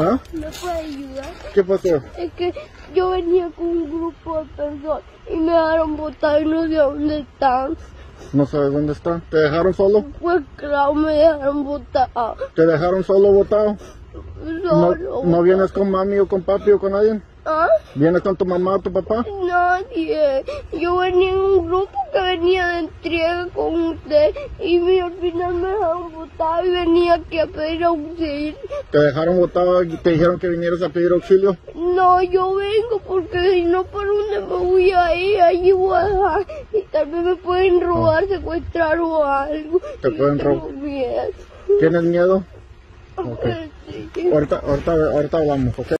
¿Ah? ¿Me puede ayudar? ¿Qué pasó? Es que yo venía con un grupo de personas y me dejaron botar y no sé dónde están. No sabes dónde está. ¿Te dejaron solo? Pues claro, me dejaron botar. ¿Te dejaron solo botado? ¿No, Solo. ¿No vienes con mami o con papi o con alguien? ¿Ah? ¿Vienes con tu mamá o tu papá? Nadie. Yo venía en un grupo que venía de entrega y me- al final me dejaron botar y venía aquí a pedir auxilio. ¿Te dejaron botado y te dijeron que vinieras a pedir auxilio? No, yo vengo porque si no, ¿por dónde me voy a ir? Allí voy a dejar y tal vez me pueden robar, secuestrar o algo. Te pueden robar. ¿Tienes miedo? Sí. Ahorita, ahorita, ahorita hablamos, ¿ok?